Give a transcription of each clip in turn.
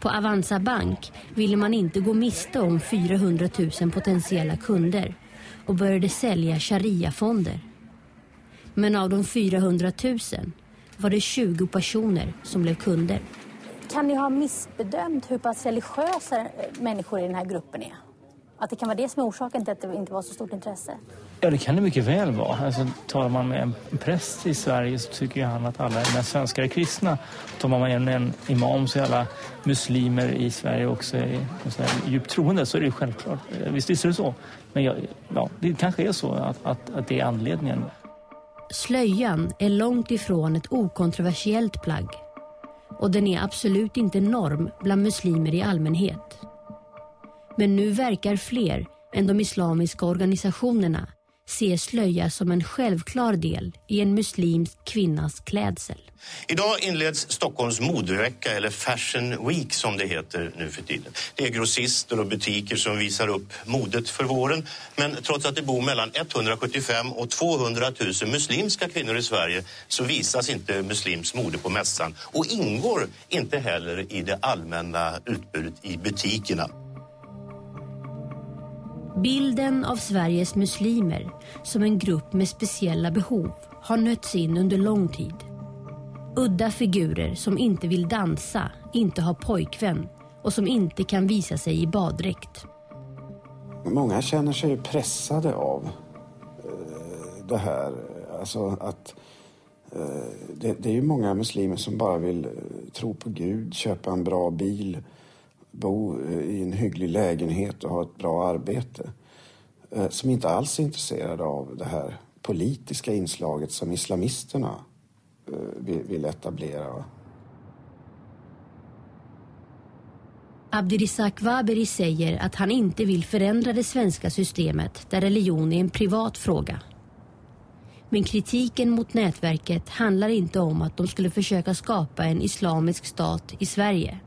På Avanza Bank ville man inte gå miste om 400 000 potentiella kunder och började sälja sharia-fonder. Men av de 400 000 var det 20 personer som blev kunder. Kan ni ha missbedömt hur pass religiösa människor i den här gruppen är? Att det kan vara det som är orsaken till att det inte var så stort intresse? Ja, det kan det mycket väl vara. Alltså, talar man med en präst i Sverige så tycker han att alla är svenskar är kristna. Talar man med en imam så är alla muslimer i Sverige också är, djupt troende. Så är det självklart. Visst, visst är det så. Men ja, ja, det kanske är så att, att, att det är anledningen. Slöjan är långt ifrån ett okontroversiellt plagg. Och den är absolut inte norm bland muslimer i allmänhet. Men nu verkar fler än de islamiska organisationerna se slöja som en självklar del i en muslimsk kvinnas klädsel. Idag inleds Stockholms modevecka, eller Fashion Week som det heter nu för tiden. Det är grossister och butiker som visar upp modet för våren. Men trots att det bor mellan 175 och 200 000 muslimska kvinnor i Sverige så visas inte muslims mode på mässan och ingår inte heller i det allmänna utbudet i butikerna. Bilden av Sveriges muslimer som en grupp med speciella behov har nötts in under lång tid. Udda figurer som inte vill dansa, inte har pojkvän och som inte kan visa sig i baddräkt. Många känner sig pressade av eh, det här. Alltså att eh, det, är ju många muslimer som bara vill eh, tro på Gud, köpa en bra bil, bo eh, i en hygglig lägenhet och ha ett bra arbete. Eh, som inte alls är intresserade av det här politiska inslaget som islamisterna eh, vill etablera. Abdirizak Waberi säger att han inte vill förändra det svenska systemet där religion är en privat fråga. Men kritiken mot nätverket handlar inte om att de skulle försöka skapa en islamisk stat i Sverige.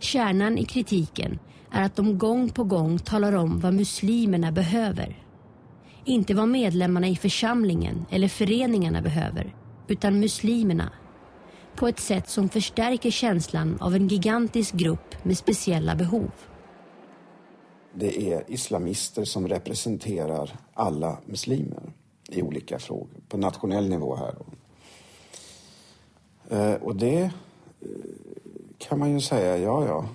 Kärnan i kritiken är att de gång på gång talar om vad muslimerna behöver. Inte vad medlemmarna i församlingen eller föreningarna behöver, utan muslimerna. På ett sätt som förstärker känslan av en gigantisk grupp med speciella behov. Det är islamister som representerar alla muslimer i olika frågor, på nationell nivå här. Eh, och det eh, kan man ju säga, ja ja,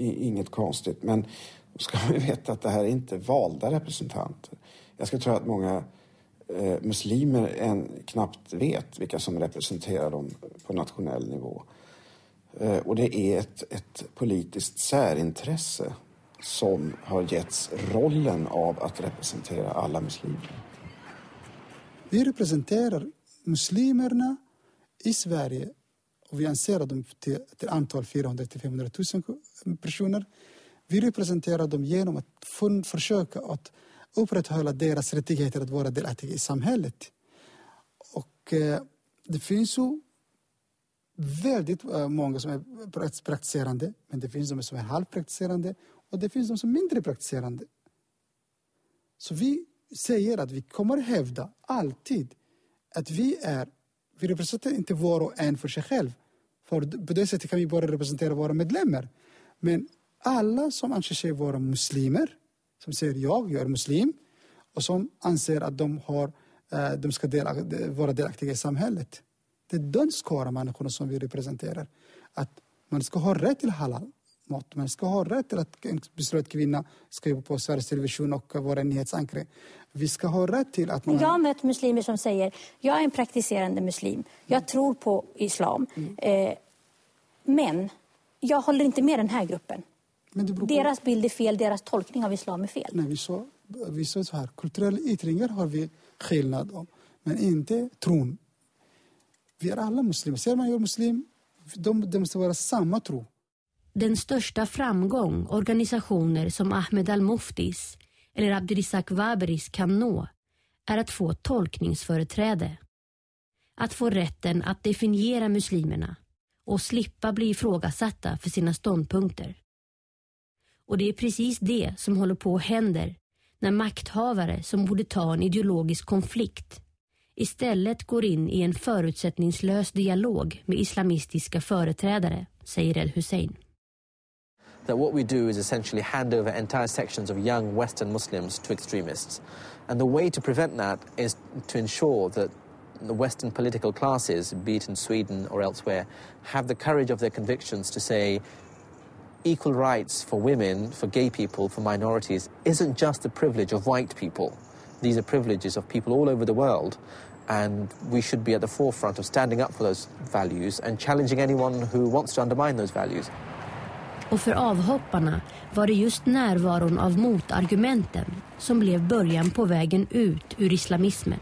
inget konstigt. Men då ska man ju veta att det här är inte valda representanter. Jag skulle tro att många eh, muslimer än knappt vet vilka som representerar dem på nationell nivå. Eh, och det är ett, ett politiskt särintresse som har getts rollen av att representera alla muslimer. Vi representerar muslimerna i Sverige och vi anser dem till, till antal 400 till 500 000 personer. Vi representerar dem genom att för, försöka att upprätthålla deras rättigheter att vara delaktiga i samhället. Och eh, det finns ju väldigt eh, många som är praktiserande, men det finns de som är halvpraktiserande och det finns de som är mindre praktiserande. Så vi säger att vi kommer hävda alltid att vi är vi representerar inte var och en för sig själv. För på det sättet kan vi bara representera våra medlemmar. Men alla som anser sig vara muslimer, som säger jag, jag är muslim och som anser att de, har, eh, de ska dela, vara delaktiga i samhället. Det är den skara människorna som vi representerar. Att man ska ha rätt till halal mat. Man ska ha rätt till att en beslöt kvinna ska jobba på Sveriges Television och vara nyhetsankare. Vi ska ha rätt till att man... Jag har mött muslimer som säger jag är en praktiserande muslim. Jag mm. tror på islam. Mm. Eh, men jag håller inte med den här gruppen. På... Deras bild är fel, deras tolkning av islam är fel. Nej, vi sa, vi sa så här, kulturella yttringar har vi skillnad om, men inte tron. Vi är alla muslimer. Ser man jag är muslim, de, de måste vara samma tro. Den största framgång organisationer som Ahmed al-Muftis eller Abdirizak Waberis kan nå är att få tolkningsföreträde. Att få rätten att definiera muslimerna och slippa bli ifrågasatta för sina ståndpunkter. Och det är precis det som håller på att händer när makthavare som borde ta en ideologisk konflikt istället går in i en förutsättningslös dialog med islamistiska företrädare, säger Red Hussein. That what we do is essentially hand over entire sections of young Western Muslims to extremists. And the way to prevent that is to ensure that the Western political classes, be it in Sweden or elsewhere, have the courage of their convictions to say equal rights for women, for gay people, for minorities isn't just the privilege of white people. These are privileges of people all over the world. And we should be at the forefront of standing up for those values and challenging anyone who wants to undermine those values. Och för avhopparna var det just närvaron av motargumenten som blev början på vägen ut ur islamismen.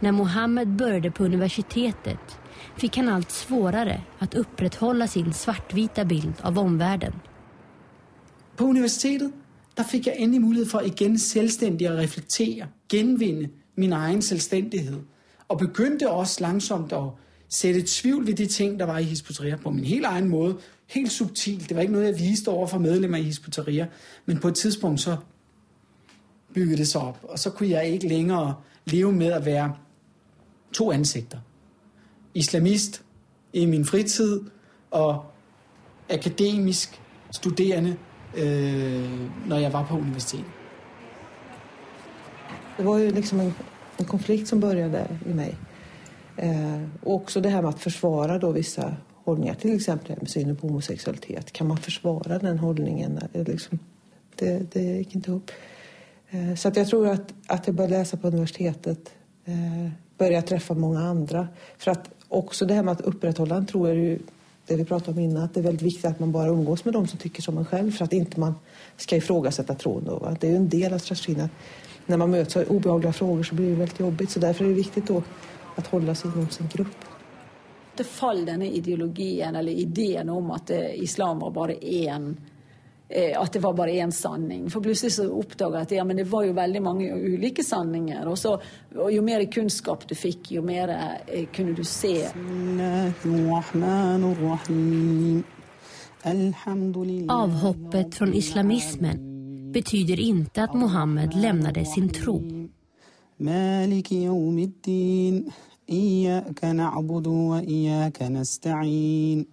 När Mohammed började på universitetet fick han allt svårare att upprätthålla sin svartvita bild av omvärlden. På universitetet där fick jag äntligen möjlighet för att igen självständigt reflektera, genvinna min egen självständighet och började också långsamt att sätta tvivl vid de ting, der var i Hisbutria på min helt egen måde. Helt subtilt. Det var ikke noget, jeg viste over for medlemmer i Hisbutria. Men på et tidspunkt så byggede det sig op. Og så kunne jeg ikke længere leve med at være to ansigter. Islamist i min fritid og akademisk studerende, øh, når jeg var på universitetet. Det var ju liksom en, en konflikt som började i mig. Eh, och också det här med att försvara då vissa hållningar, till exempel med synen på homosexualitet. Kan man försvara den hållningen? Liksom, det, det gick inte ihop. Eh, så att jag tror att, att jag började läsa på universitetet, eh, började träffa många andra. För att också det här med att upprätthålla en tro är ju det vi pratade om innan, att det är väldigt viktigt att man bara umgås med dem som tycker som en själv för att inte man ska ifrågasätta tron. Då, va? Det är ju en del av strategin att när man möts av obehagliga frågor så blir det väldigt jobbigt. Så därför är det viktigt då att hålla sig inom sin grupp. Det fall denne ideologien eller ideen om at islam var bare én eh, at det var bare én sanning. For plutselig så oppdaga jeg at ja, men det var jo veldig mange ulike sanninger. Og, så, og jo mer kunnskap du fikk, jo mer eh, kunne du se. Avhoppet från islamismen betyder inte att Mohammed lämnade sin tro. إياك نعبد وإياك نستعين.